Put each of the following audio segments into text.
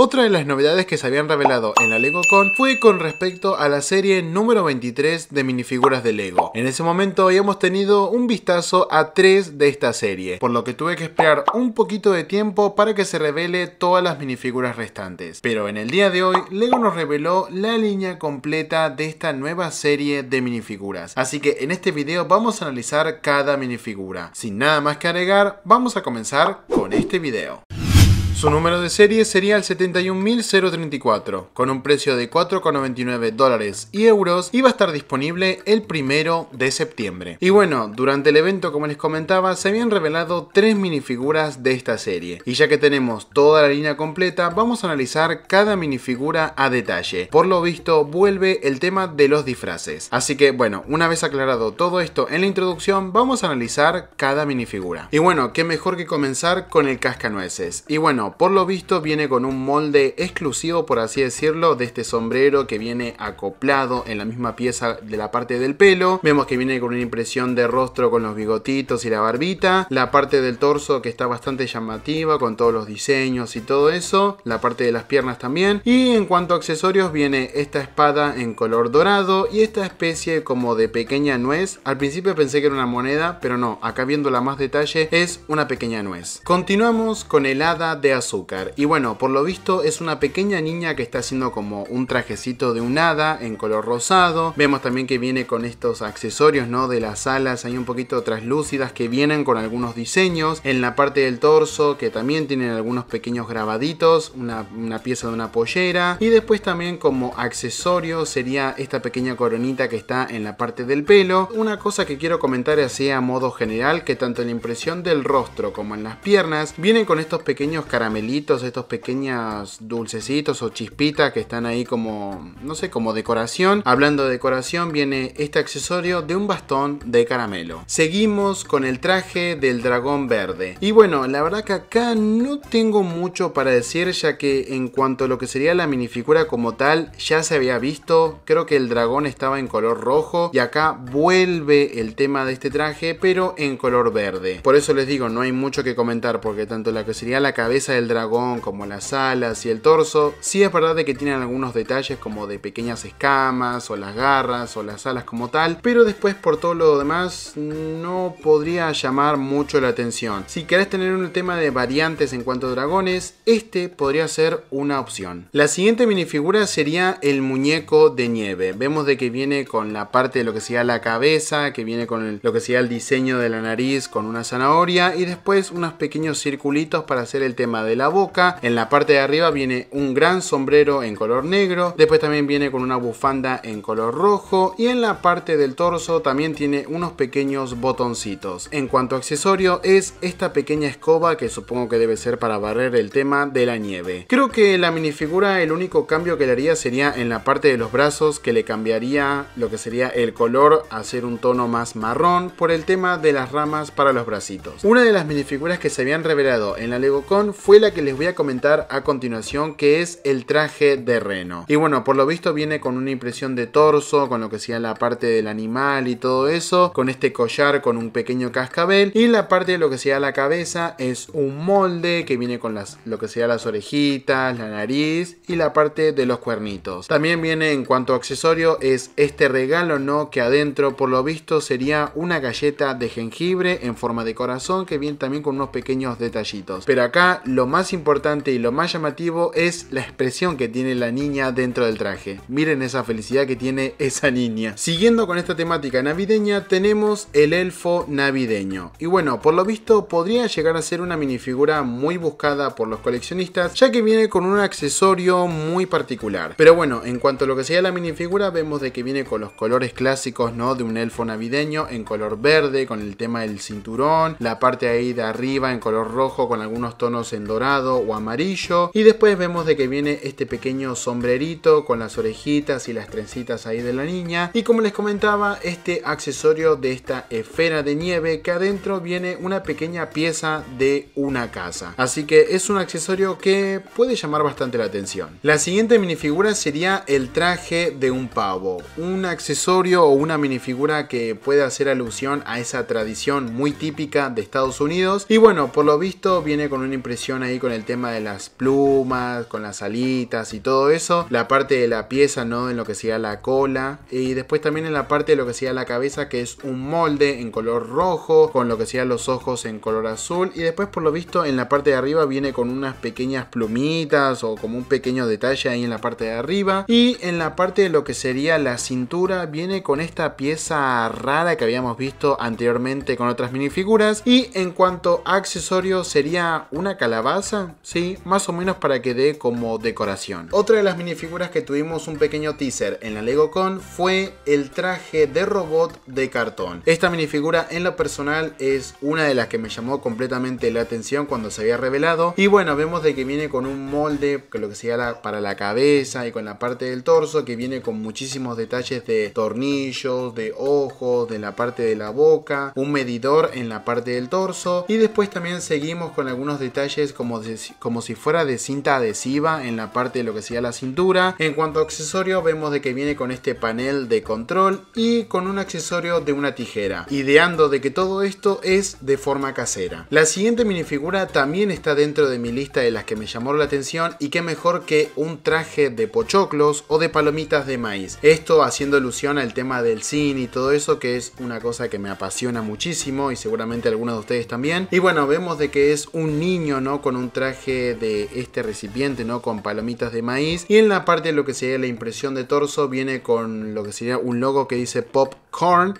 Otra de las novedades que se habían revelado en la LegoCon fue con respecto a la serie número 23 de minifiguras de Lego. En ese momento habíamos tenido un vistazo a tres de esta serie, por lo que tuve que esperar un poquito de tiempo para que se revele todas las minifiguras restantes. Pero en el día de hoy, Lego nos reveló la línea completa de esta nueva serie de minifiguras. Así que en este video vamos a analizar cada minifigura. Sin nada más que agregar, vamos a comenzar con este video. Su número de serie sería el 71.034, con un precio de 4,99 dólares y euros y va a estar disponible el primero de septiembre. Y bueno, durante el evento, como les comentaba, se habían revelado tres minifiguras de esta serie. Y ya que tenemos toda la línea completa, vamos a analizar cada minifigura a detalle. Por lo visto, vuelve el tema de los disfraces. Así que bueno, una vez aclarado todo esto en la introducción, vamos a analizar cada minifigura. Y bueno, qué mejor que comenzar con el cascanueces. Y bueno, por lo visto viene con un molde exclusivo, por así decirlo, de este sombrero que viene acoplado en la misma pieza de la parte del pelo. Vemos que viene con una impresión de rostro con los bigotitos y la barbita. La parte del torso que está bastante llamativa con todos los diseños y todo eso. La parte de las piernas también. Y en cuanto a accesorios viene esta espada en color dorado y esta especie como de pequeña nuez. Al principio pensé que era una moneda, pero no, acá viéndola más detalle es una pequeña nuez. Continuamos con el hada de azúcar. Y bueno, por lo visto es una pequeña niña que está haciendo como un trajecito de un hada en color rosado. Vemos también que viene con estos accesorios, ¿no? De las alas ahí un poquito translúcidas que vienen con algunos diseños. En la parte del torso que también tienen algunos pequeños grabaditos, una, una pieza de una pollera. Y después también como accesorio sería esta pequeña coronita que está en la parte del pelo. Una cosa que quiero comentar así a modo general, que tanto en la impresión del rostro como en las piernas, vienen con estos pequeños caramelos caramelitos, estos pequeños dulcecitos o chispitas que están ahí como, no sé, como decoración. Hablando de decoración, viene este accesorio de un bastón de caramelo. Seguimos con el traje del dragón verde. Y bueno, la verdad que acá no tengo mucho para decir, ya que en cuanto a lo que sería la minifigura como tal, ya se había visto. Creo que el dragón estaba en color rojo y acá vuelve el tema de este traje, pero en color verde. Por eso les digo, no hay mucho que comentar, porque tanto la que sería la cabeza del dragón, como las alas y el torso, sí es verdad de que tienen algunos detalles como de pequeñas escamas o las garras o las alas como tal, pero después por todo lo demás no podría llamar mucho la atención. Si querés tener un tema de variantes en cuanto a dragones, este podría ser una opción. La siguiente minifigura sería el muñeco de nieve. Vemos de que viene con la parte de lo que sería la cabeza, que viene con lo que sería el diseño de la nariz con una zanahoria y después unos pequeños circulitos para hacer el tema de la boca. En la parte de arriba viene un gran sombrero en color negro. Después también viene con una bufanda en color rojo. Y en la parte del torso también tiene unos pequeños botoncitos. En cuanto a accesorio es esta pequeña escoba que supongo que debe ser para barrer el tema de la nieve. Creo que la minifigura el único cambio que le haría sería en la parte de los brazos que le cambiaría lo que sería el color a ser un tono más marrón por el tema de las ramas para los bracitos. Una de las minifiguras que se habían revelado en la LegoCon fue la que les voy a comentar a continuación, que es el traje de reno. Y bueno, por lo visto viene con una impresión de torso, con lo que sea la parte del animal y todo eso, con este collar con un pequeño cascabel y la parte de lo que sea la cabeza es un molde que viene con las, lo que sea las orejitas, la nariz y la parte de los cuernitos. También viene en cuanto a accesorio es este regalo, ¿no? Que adentro por lo visto sería una galleta de jengibre en forma de corazón que viene también con unos pequeños detallitos. Pero acá lo más importante y lo más llamativo es la expresión que tiene la niña dentro del traje. Miren esa felicidad que tiene esa niña. Siguiendo con esta temática navideña, tenemos el elfo navideño. Y bueno, por lo visto podría llegar a ser una minifigura muy buscada por los coleccionistas, ya que viene con un accesorio muy particular. Pero bueno, en cuanto a lo que sea la minifigura, vemos de que viene con los colores clásicos, ¿no? De un elfo navideño en color verde, con el tema del cinturón, la parte ahí de arriba en color rojo con algunos tonos en dorado o amarillo. Y después vemos de que viene este pequeño sombrerito con las orejitas y las trencitas ahí de la niña. Y como les comentaba, este accesorio de esta esfera de nieve que adentro viene una pequeña pieza de una casa. Así que es un accesorio que puede llamar bastante la atención. La siguiente minifigura sería el traje de un pavo. Un accesorio o una minifigura que puede hacer alusión a esa tradición muy típica de Estados Unidos. Y bueno, por lo visto viene con una impresión ahí con el tema de las plumas, con las alitas y todo eso. La parte de la pieza, ¿no? En lo que sea la cola. Y después también en la parte de lo que sea la cabeza, que es un molde en color rojo, con lo que sea los ojos en color azul. Y después por lo visto en la parte de arriba viene con unas pequeñas plumitas o como un pequeño detalle ahí en la parte de arriba. Y en la parte de lo que sería la cintura viene con esta pieza rara que habíamos visto anteriormente con otras minifiguras. Y en cuanto a accesorios sería una calabaza, sí, más o menos para que dé como decoración. Otra de las minifiguras que tuvimos un pequeño teaser en la Lego Con fue el traje de robot de cartón. Esta minifigura en lo personal es una de las que me llamó completamente la atención cuando se había revelado. Y bueno, vemos de que viene con un molde, que lo que sea para la cabeza y con la parte del torso, que viene con muchísimos detalles de tornillos, de ojos, de la parte de la boca, un medidor en la parte del torso. Y después también seguimos con algunos detalles como, si fuera de cinta adhesiva en la parte de lo que sea la cintura. En cuanto a accesorio, vemos de que viene con este panel de control y con un accesorio de una tijera, ideando de que todo esto es de forma casera. La siguiente minifigura también está dentro de mi lista de las que me llamó la atención y que mejor que un traje de pochoclos o de palomitas de maíz. Esto haciendo alusión al tema del cine y todo eso que es una cosa que me apasiona muchísimo y seguramente algunos de ustedes también. Y bueno, vemos de que es un niño, ¿no? Con un traje de este recipiente, ¿no? Con palomitas de maíz. Y en la parte de lo que sería la impresión de torso viene con lo que sería un logo que dice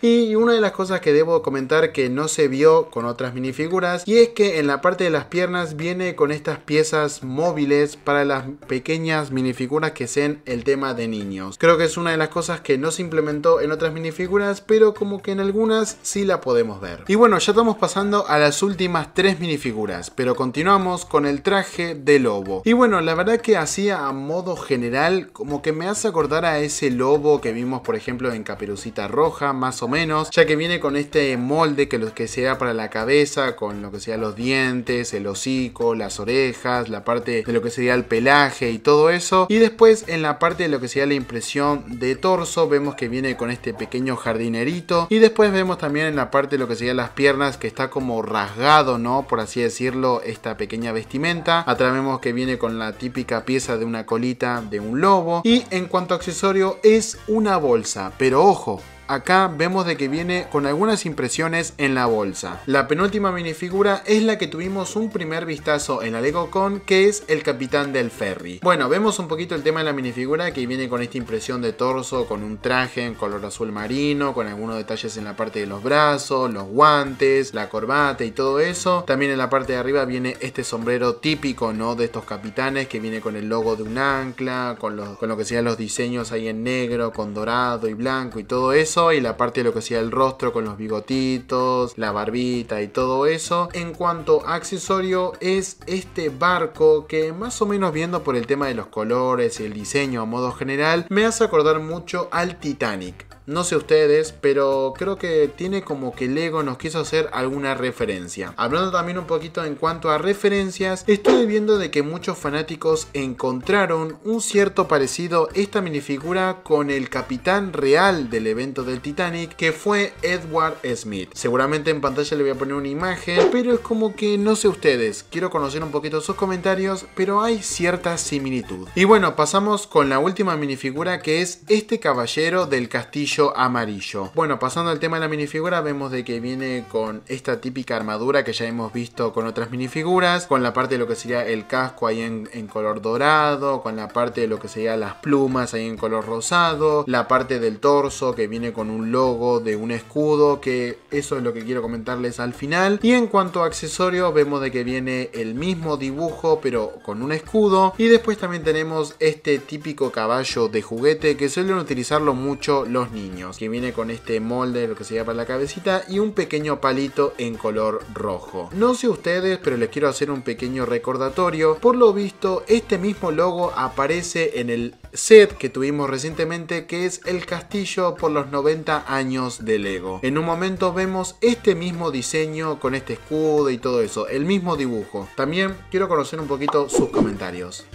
Y una de las cosas que debo comentar que no se vio con otras minifiguras y es que en la parte de las piernas viene con estas piezas móviles para las pequeñas minifiguras que sean el tema de niños. Creo que es una de las cosas que no se implementó en otras minifiguras, pero como que en algunas sí la podemos ver. Y bueno, ya estamos pasando a las últimas tres minifiguras, pero continuamos con el traje de lobo. Y bueno, la verdad que hacía a modo general como que me hace acordar a ese lobo que vimos por ejemplo en Caperucita Roja, más o menos, ya que viene con este molde que lo que sea para la cabeza, con lo que sea los dientes, el hocico, las orejas, la parte de lo que sería el pelaje y todo eso. Y después en la parte de lo que sería la impresión de torso, vemos que viene con este pequeño jardinerito. Y después vemos también en la parte de lo que sería las piernas que está como rasgado, ¿no? Por así decirlo, esta pequeña vestimenta. Atrás vemos que viene con la típica pieza de una colita de un lobo. Y en cuanto a accesorio es una bolsa. Pero ojo, acá vemos de que viene con algunas impresiones en la bolsa. La penúltima minifigura es la que tuvimos un primer vistazo en la Lego Con, que es el capitán del ferry. Bueno, vemos un poquito el tema de la minifigura que viene con esta impresión de torso, con un traje en color azul marino, con algunos detalles en la parte de los brazos, los guantes, la corbata y todo eso. También en la parte de arriba viene este sombrero típico, ¿no? De estos capitanes que viene con el logo de un ancla, con, con lo que sean los diseños ahí en negro, con dorado y blanco y todo eso y la parte de lo que sea el rostro con los bigotitos, la barbita y todo eso. En cuanto a accesorio es este barco que más o menos viendo por el tema de los colores y el diseño a modo general me hace acordar mucho al Titanic. No sé ustedes, pero creo que tiene como que Lego nos quiso hacer alguna referencia. Hablando también un poquito en cuanto a referencias, estoy viendo de que muchos fanáticos encontraron un cierto parecido esta minifigura con el capitán real del evento del Titanic, que fue Edward Smith. Seguramente en pantalla le voy a poner una imagen, pero es como que no sé ustedes, quiero conocer un poquito sus comentarios, pero hay cierta similitud. Y bueno, pasamos con la última minifigura que es este caballero del castillo amarillo. Bueno, pasando al tema de la minifigura, vemos de que viene con esta típica armadura que ya hemos visto con otras minifiguras, con la parte de lo que sería el casco ahí en, en color dorado, con la parte de lo que sería las plumas ahí en color rosado, la parte del torso que viene con un logo de un escudo, que eso es lo que quiero comentarles al final. Y en cuanto a accesorios, vemos de que viene el mismo dibujo, pero con un escudo. Y después también tenemos este típico caballo de juguete que suelen utilizarlo mucho los niños que viene con este molde, lo que sería para la cabecita, y un pequeño palito en color rojo. No sé ustedes, pero les quiero hacer un pequeño recordatorio. Por lo visto, este mismo logo aparece en el set que tuvimos recientemente que es el castillo por los 90 años de Lego. En un momento vemos este mismo diseño con este escudo y todo eso, el mismo dibujo. También quiero conocer un poquito sus comentarios.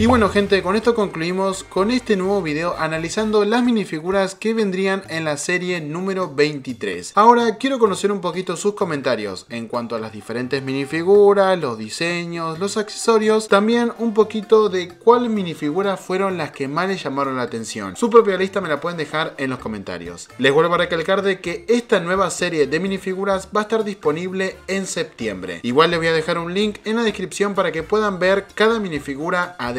Y bueno gente, con esto concluimos con este nuevo video analizando las minifiguras que vendrían en la serie número 23. Ahora quiero conocer un poquito sus comentarios en cuanto a las diferentes minifiguras, los diseños, los accesorios, también un poquito de cuáles minifiguras fueron las que más les llamaron la atención. Su propia lista me la pueden dejar en los comentarios. Les vuelvo a recalcar de que esta nueva serie de minifiguras va a estar disponible en septiembre. Igual les voy a dejar un link en la descripción para que puedan ver cada minifigura a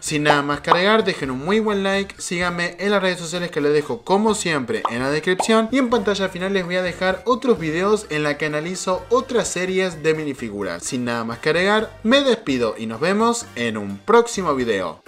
sin nada más cargar, dejen un muy buen like, síganme en las redes sociales que les dejo como siempre en la descripción y en pantalla final les voy a dejar otros videos en la que analizo otras series de minifiguras. Sin nada más cargar, me despido y nos vemos en un próximo video.